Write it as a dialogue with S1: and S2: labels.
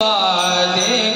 S1: 爱你